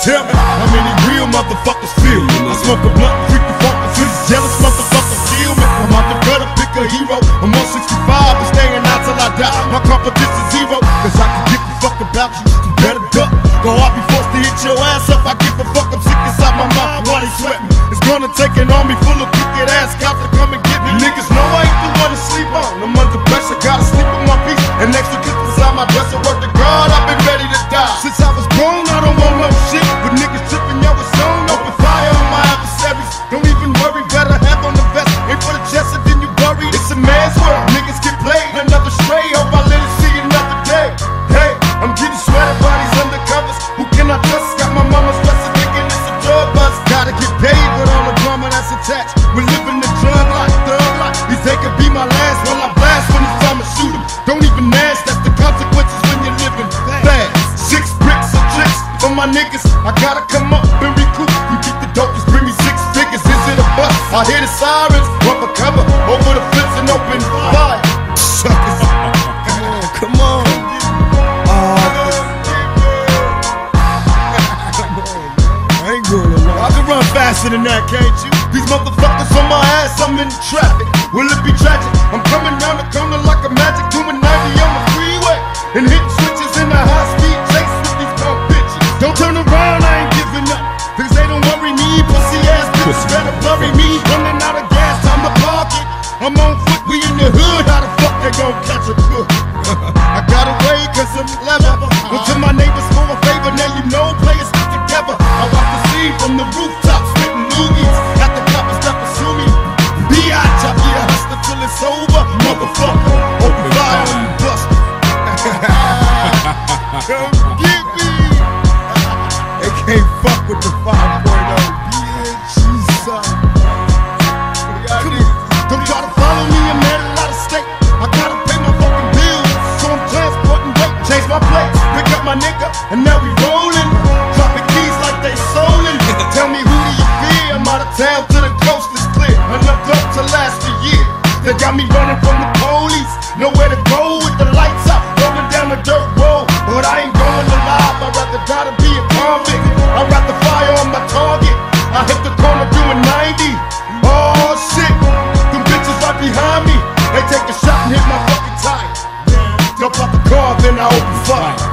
Tell me how many real motherfuckers feel me. I smoke a blunt, freak the and these jealous motherfuckers kill me. I'm out the gutter, pick a hero. I'm 165 and staying out till I die. My competition zero, cause I can give a fuck about you. You better duck. Go out be forced to hit your ass up. I give a fuck, I'm my last while I blast when it's time to shoot 'em. Don't even ask, that's the consequences when you're living fast. Six bricks of tricks for my niggas. I gotta come up and recoup. You keep the dopest, bring me six figures. Is it a bust? I hear the sirens, run for cover over the fence and open fire. Suckers. Come on. Uh. Going. I can run faster than that, can't you? These motherfuckers on my ass, I'm in traffic. Will it be tragic? I'm coming round the corner like a magic, doing 90 on the freeway. And hitting switches in a high speed chase with these punk bitches. Don't turn around, I ain't giving up. Cause they don't worry me, pussy ass bitches better bury me. Running out of gas, time to park it. I'm on foot, we in the hood, how the fuck they gon' catch a crook? I got away cause I'm clever. And make out to stay I got to pay my fucking bills so I'm blessed fucking back my plate pick up my nigger and now we rolling. Dropping keys like they stolen. Tell me who do you fear? I'm out of town till the coast is clear. Enough dope to last a year. They got me running from the police. Nowhere to go with the lights out, rolling down the dirt road. But I ain't going alive. I'd rather die to be a open fire.